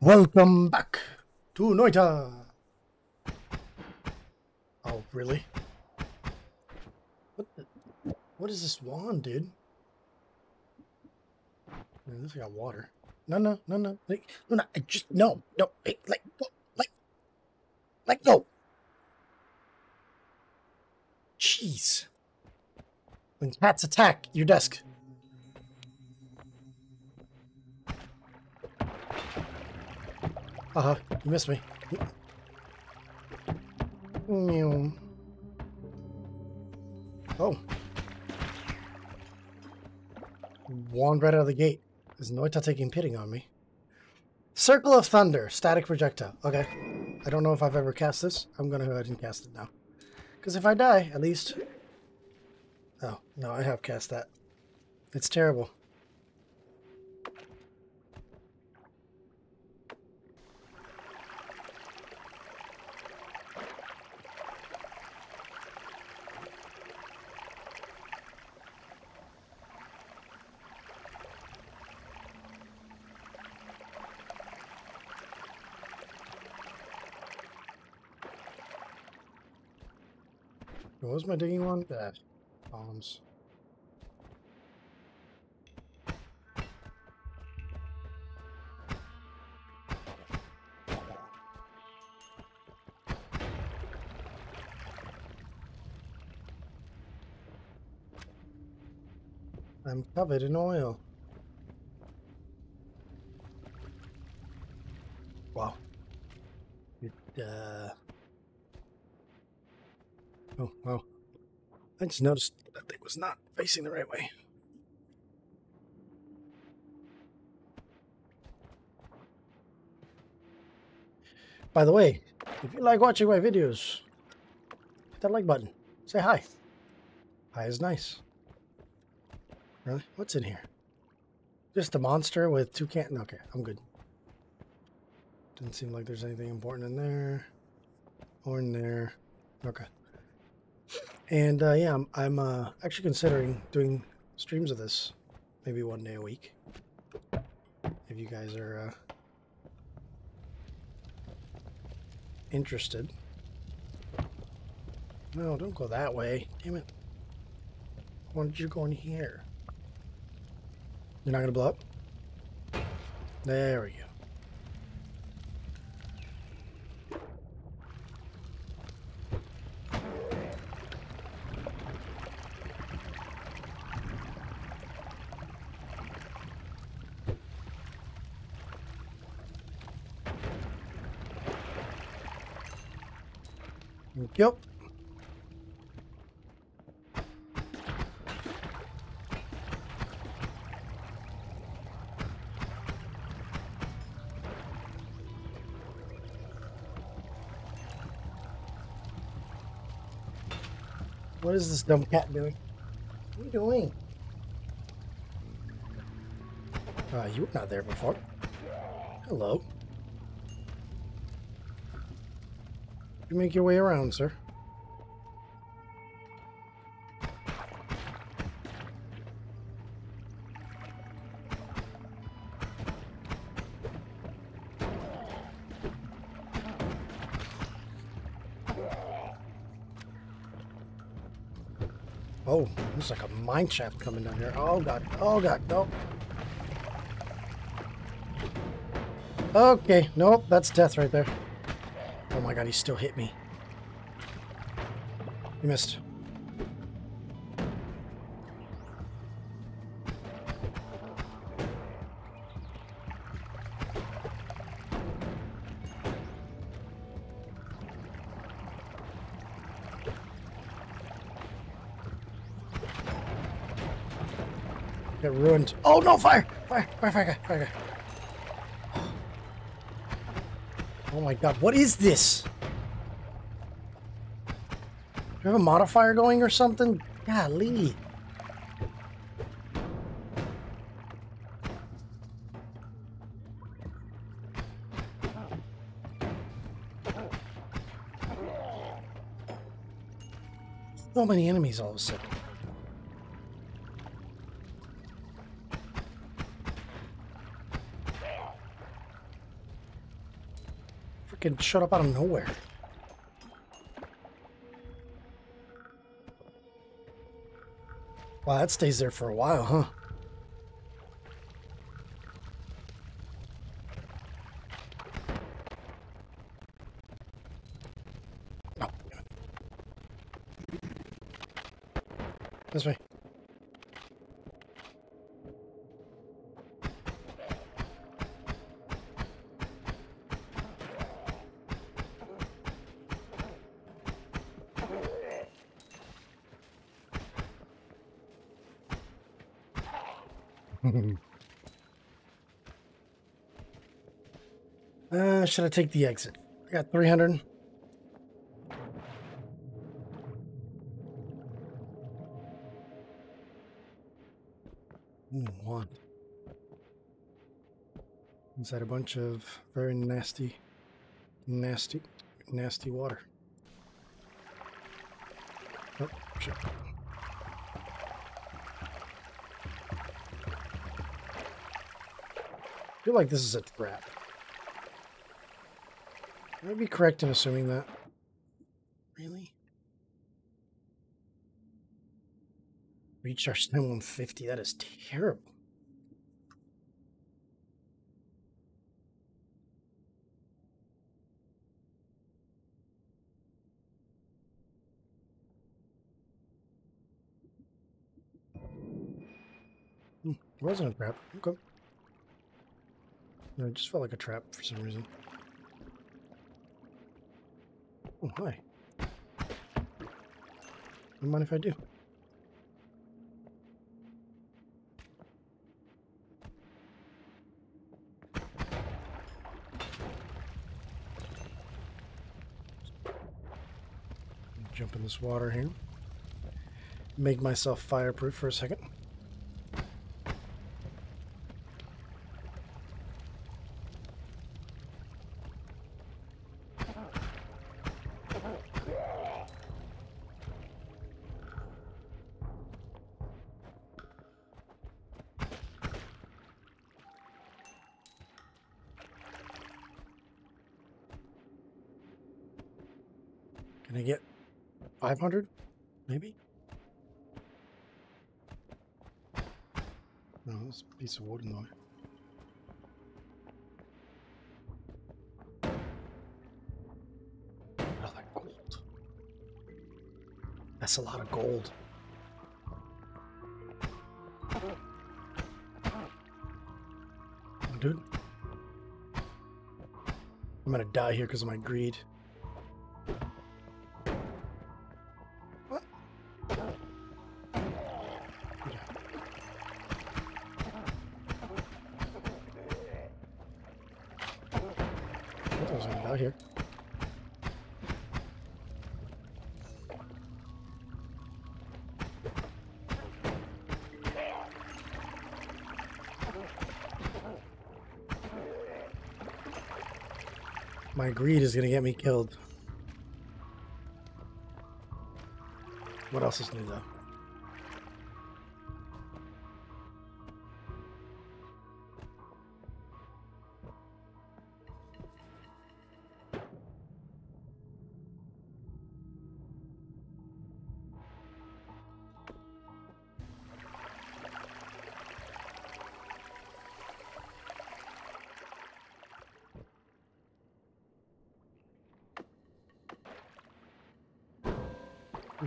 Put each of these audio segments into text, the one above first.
Welcome back to Noita. Oh, really? What the, What is this wand, dude? Man, this got water. No, no, no, no. Like, no, no, I just, no, no, like, like, like, like, no. Jeez. When cats attack your desk. Uh-huh, you missed me. Meow. Oh. Wand right out of the gate. Is Noita taking pitting on me? Circle of Thunder, static projectile. Okay. I don't know if I've ever cast this. I'm gonna go ahead and cast it now. Because if I die, at least... Oh, no, I have cast that. It's terrible. Was my digging one? That. Bombs. I'm covered in oil. Wow. It, uh... Oh, wow. I just noticed that thing was not facing the right way. By the way, if you like watching my videos, hit that like button. Say hi. Hi is nice. Really? What's in here? Just a monster with two can. Okay, I'm good. Doesn't seem like there's anything important in there. Or in there. Okay. And uh, yeah, I'm, I'm uh, actually considering doing streams of this maybe one day a week. If you guys are uh, interested. No, don't go that way. Damn it. Why did you go in here? You're not going to blow up? There we go. Yep. What is this dumb cat doing? What are you doing? Uh, you were not there before. Hello. You make your way around, sir. Oh, there's like a mine shaft coming down here. Oh god, oh god, nope. Okay, nope, that's death right there. Oh my god, he still hit me. You missed. Get ruined. Oh no, fire! Fire! Fire, fire, fire, fire. Oh my god, what is this? Do you have a modifier going or something? Golly. So many enemies all of a sudden. Fucking showed up out of nowhere. Wow, that stays there for a while, huh? Oh, This way. uh, should I take the exit? I got 300. Ooh, one. Inside a bunch of very nasty, nasty, nasty water. Oh, shit. Feel like this is a trap. Would I be correct in assuming that? Really? Recharge 150, that is terrible. Hmm, wasn't a trap. Okay. No, it just felt like a trap for some reason. Oh, hi. Don't mind if I do. Jump in this water here. Make myself fireproof for a second. Can I get 500? Maybe? No, that's a piece of wood in the way. That gold. That's a lot of gold. Dude. I'm gonna die here because of my greed. My greed is gonna get me killed. What else is new though?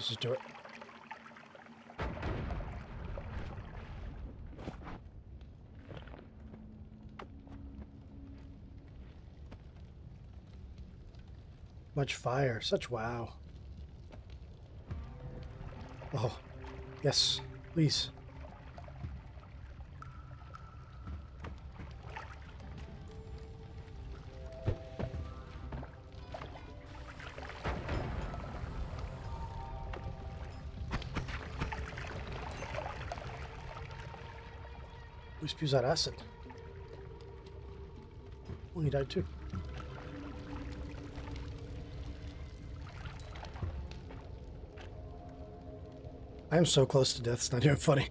Just do it. Much fire, such wow. Oh, yes, please. Spews that acid? Oh, he died too. I am so close to death, it's not even funny.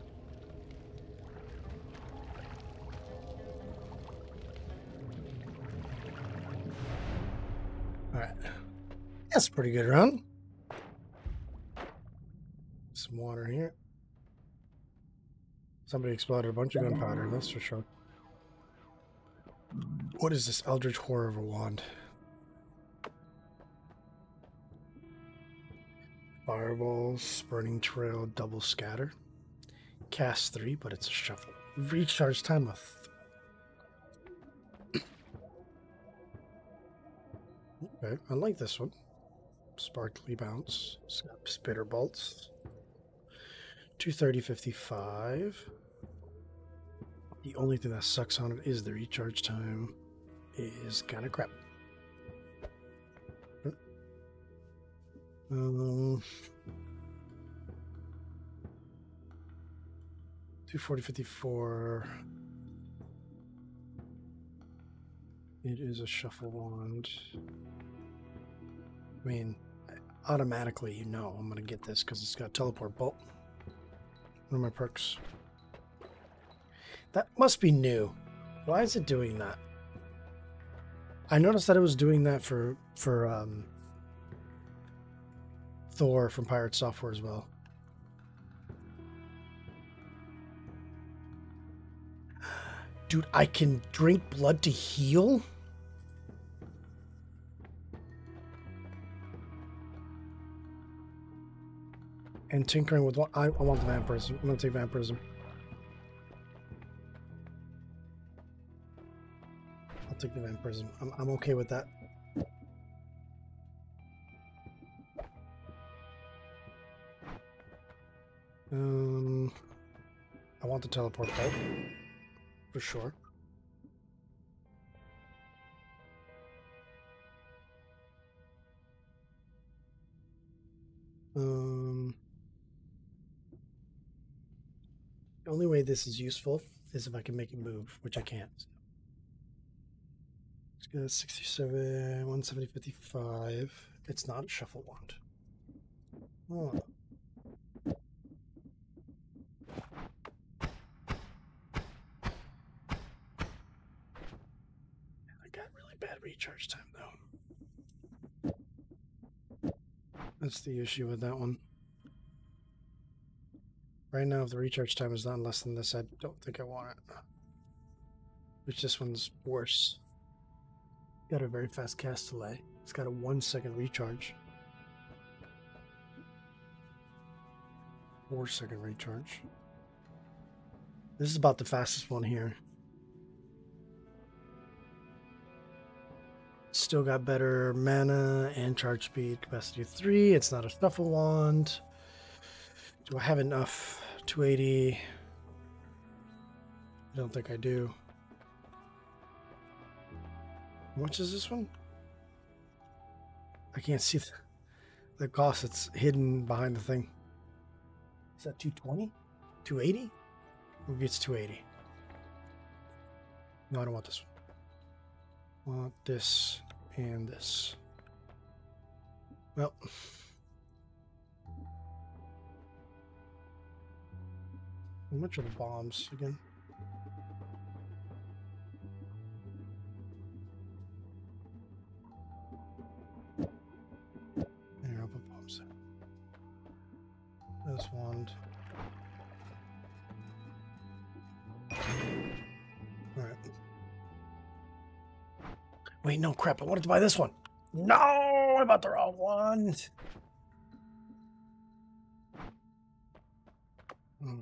Alright. That's a pretty good run. Some water here. Somebody exploded a bunch of gunpowder, that's for sure. What is this Eldritch Horror of a Wand? Fireballs, Burning Trail, Double Scatter. Cast 3, but it's a shuffle. Recharge time of... okay, I like this one. Sparkly Bounce. Spitter Bolts. 230, 55. The only thing that sucks on it is the recharge time is kind of crap. Um, 240, 54. It is a shuffle wand. I mean, automatically you know I'm going to get this because it's got teleport bolt. One of my perks. That must be new. Why is it doing that? I noticed that it was doing that for for um, Thor from Pirate Software as well. Dude, I can drink blood to heal? And tinkering with what I, I want the vampirism. I'm gonna take vampirism. I'm I'm okay with that. Um, I want the teleport out for sure. Um, the only way this is useful is if I can make it move, which I can't. It's 67, 170, 55. It's not a shuffle wand. Oh. I got really bad recharge time, though. That's the issue with that one. Right now, if the recharge time is not less than this, I don't think I want it. Which this one's worse. Got a very fast cast delay. It's got a one second recharge. Four second recharge. This is about the fastest one here. Still got better mana and charge speed, capacity 3. It's not a shuffle wand. Do I have enough? 280. I don't think I do. Much is this one? I can't see the, the cost. It's hidden behind the thing. Is that 220? 280? Maybe it's 280. No, I don't want this one want this and this. Well, how much are the bombs again? Wait, no, crap. I wanted to buy this one. No, I bought the wrong one. Hmm.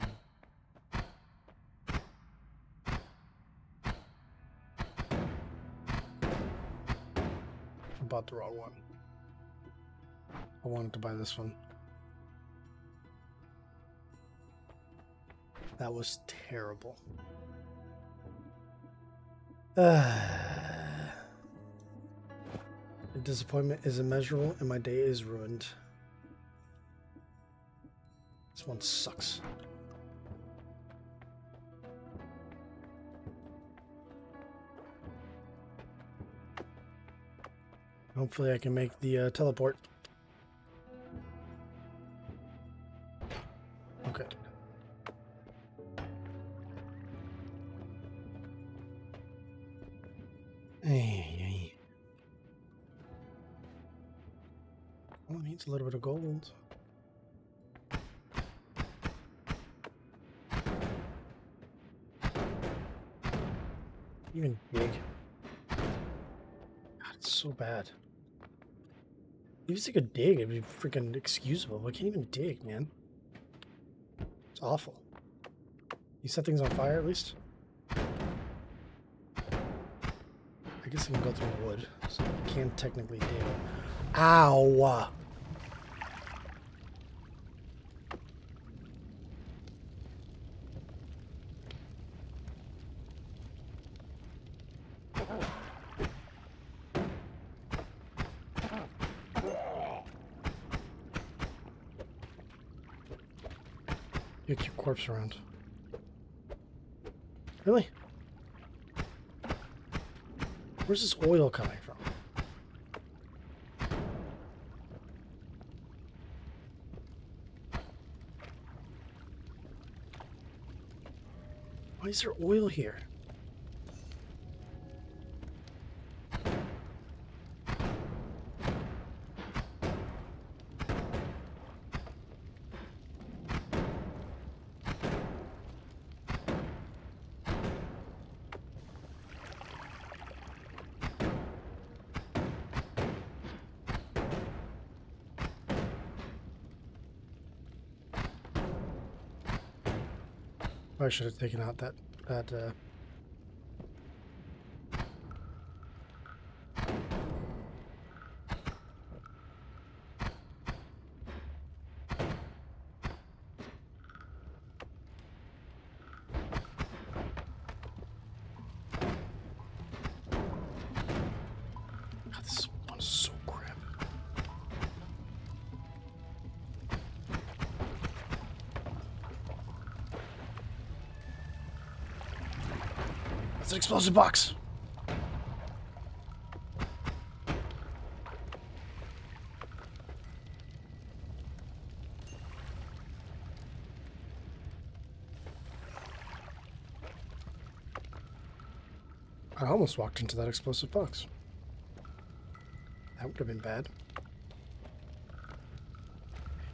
I bought the wrong one. I wanted to buy this one. That was terrible. Uh... The disappointment is immeasurable and my day is ruined. This one sucks. Hopefully I can make the uh, teleport. Okay. Hey. Needs a little bit of gold. Even dig. God, it's so bad. If it's like a dig, it'd be freaking excusable. I can't even dig, man. It's awful. You set things on fire at least? I guess I can go through wood, so I can technically dig. Ow! You keep corpse around. Really? Where's this oil coming from? Why is there oil here? I should have taken out that that uh That's an explosive box. I almost walked into that explosive box. That would have been bad.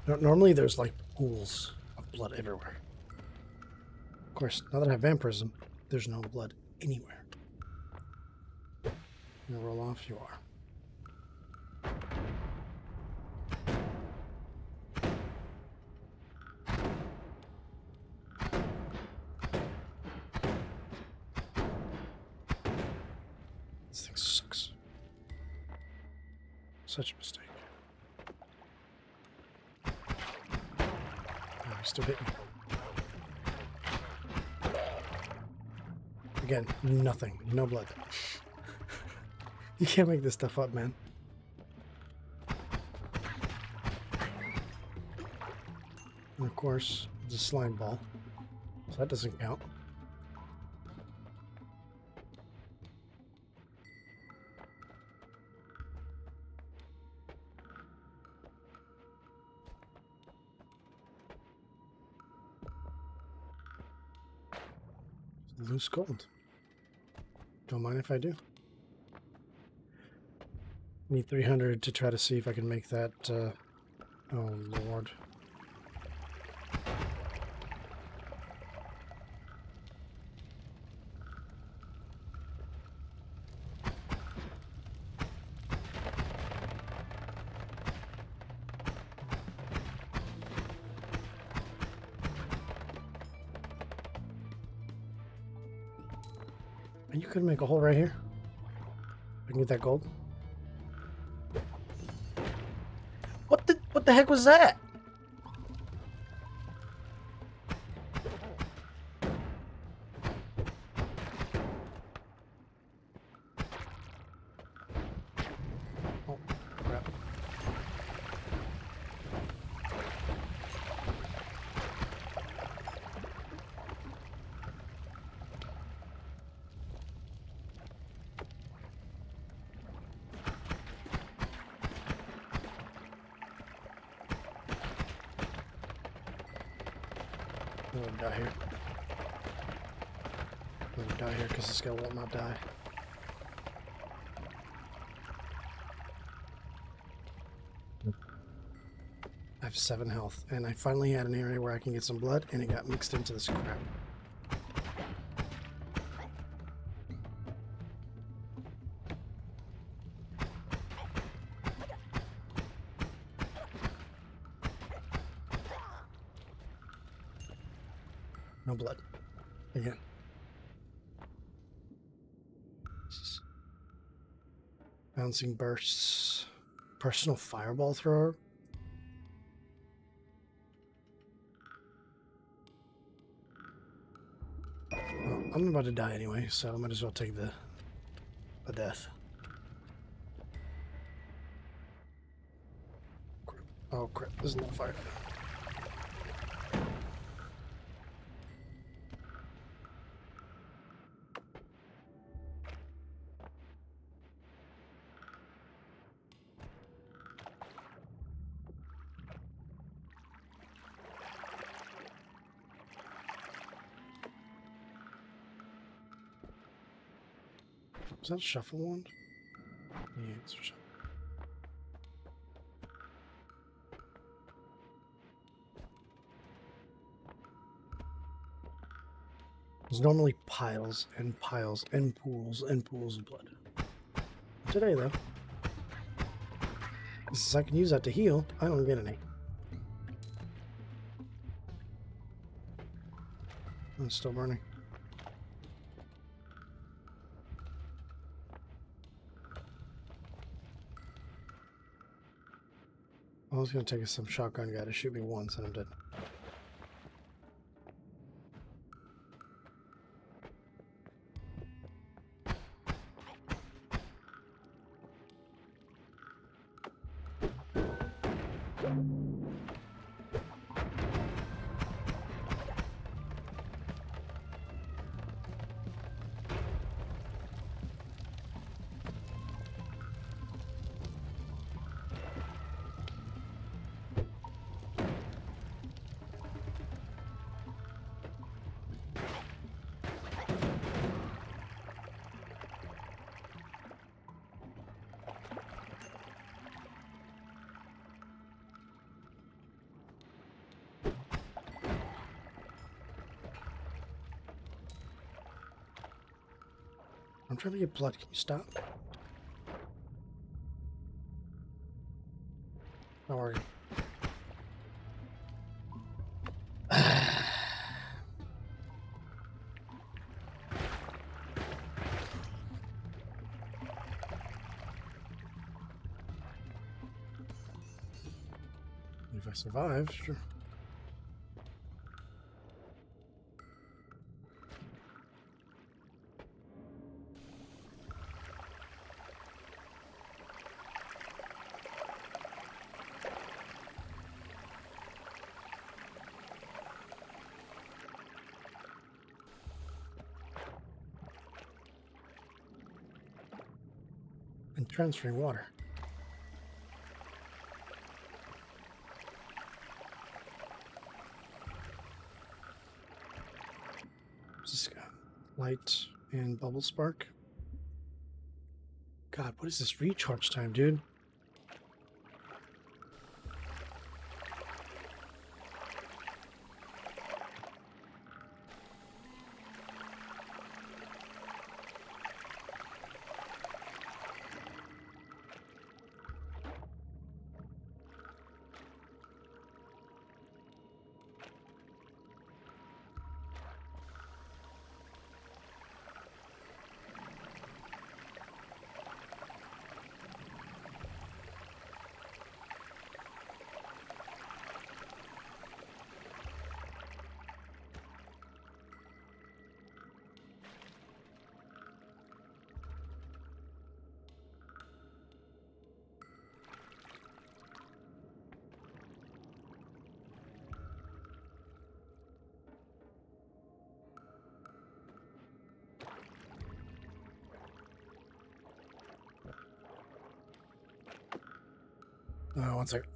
Normally there's like pools of blood everywhere. Of course, now that I have vampirism, there's no blood anywhere. You roll off, you are. This thing sucks. Such a mistake. Oh, he's still hitting. Again, nothing. No blood. you can't make this stuff up, man. And of course, it's a slime ball. So that doesn't count. Loose gold. Don't mind if I do. Need 300 to try to see if I can make that. Uh... Oh, Lord. Could make a hole right here. I can get that gold. What the what the heck was that? I'm gonna die here. I'm gonna die here because this guy will not die. I have seven health, and I finally had an area where I can get some blood, and it got mixed into this crap. Bursts. Personal fireball thrower. Well, I'm about to die anyway, so I might as well take the the death. Oh crap! There's no fire. Is that a shuffle wand? Yeah, it's shuffle. There's normally piles and piles and pools and pools of blood. Today, though, since I can use that to heal, I don't get any. It's still burning. I was gonna take some shotgun guy to shoot me once and I'm dead. I'm trying to get blood. Can you stop? Don't worry. if I survive, sure. Transferring water. Got? Light and bubble spark. God, what is this recharge time, dude? Uh, one second.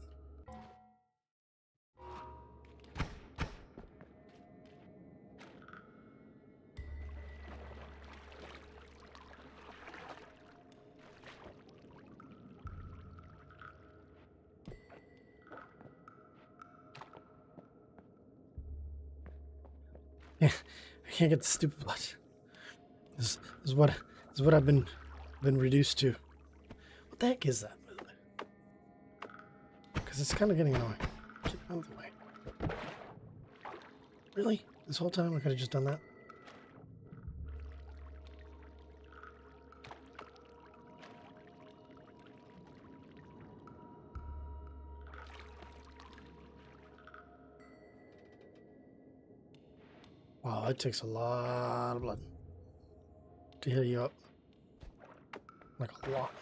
Yeah, I can't get the stupid blood. This, is what this is what I've been been reduced to. What the heck is that? Because it's kind of getting annoying. Get out of the way. Really? This whole time I could have just done that? Wow, that takes a lot of blood to heal you up. Like a lot.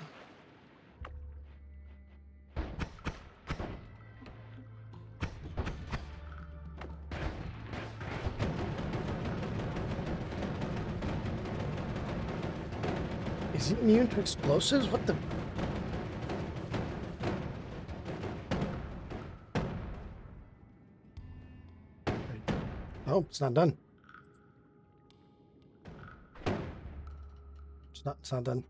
He immune to explosives? What the? Oh, it's not done. It's not, it's not done.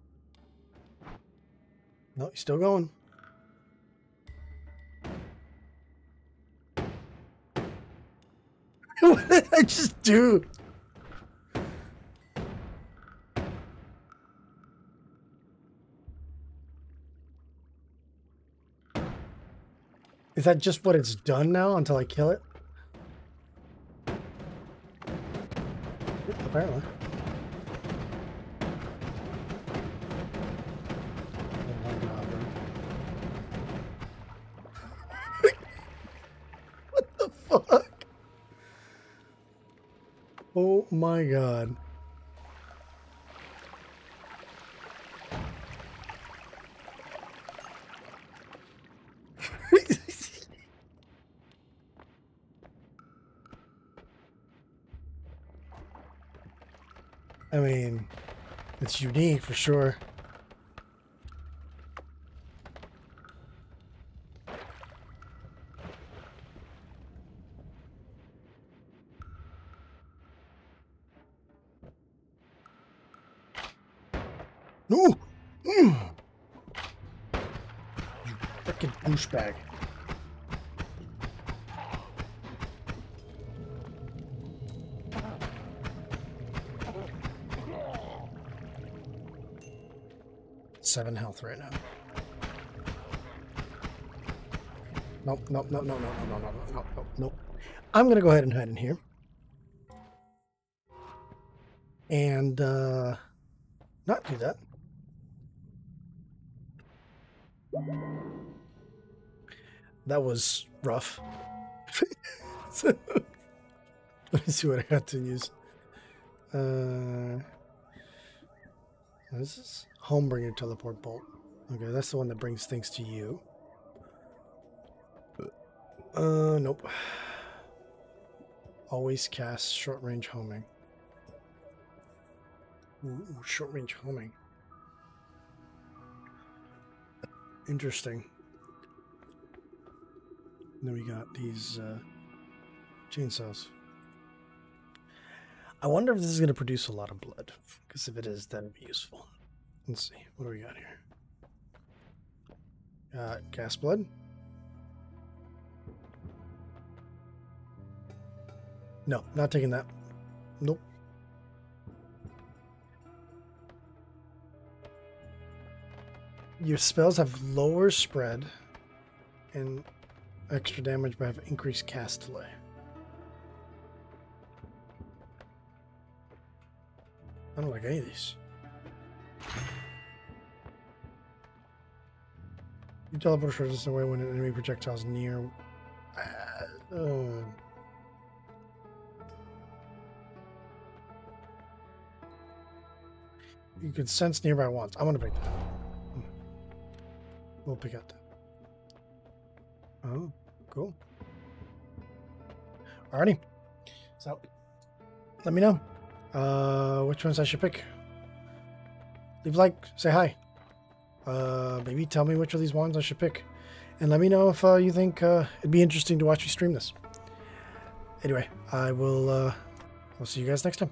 No, he's still going. what did I just do? That just what it's done now until I kill it? Apparently. what the fuck? Oh my god. I mean, it's unique for sure. No! Mm. You freaking douchebag. Seven health right now. Nope, nope, nope, no, no, no, no, no, no, no, no, nope. I'm gonna go ahead and hide in here. And uh not do that. That was rough. Let me see what I got to use. Uh, what is this? Homebringer teleport bolt. Okay, that's the one that brings things to you. Uh, nope. Always cast short range homing. Ooh, short range homing. Interesting. Then we got these uh, chainsaws. I wonder if this is going to produce a lot of blood. Because if it is, that'd be useful. Let's see. What do we got here? Uh, gas blood. No, not taking that. Nope. Your spells have lower spread and extra damage but have increased cast delay. I don't like any of these. You teleport short distance away when an enemy projectile is near. Uh, oh. You can sense nearby once. I'm gonna pick that. We'll pick out that. Oh, cool. Alrighty. So, let me know uh, which ones I should pick. Leave a like, say hi. Uh, maybe tell me which of these ones I should pick. And let me know if uh, you think uh, it'd be interesting to watch me stream this. Anyway, I will uh, I'll see you guys next time.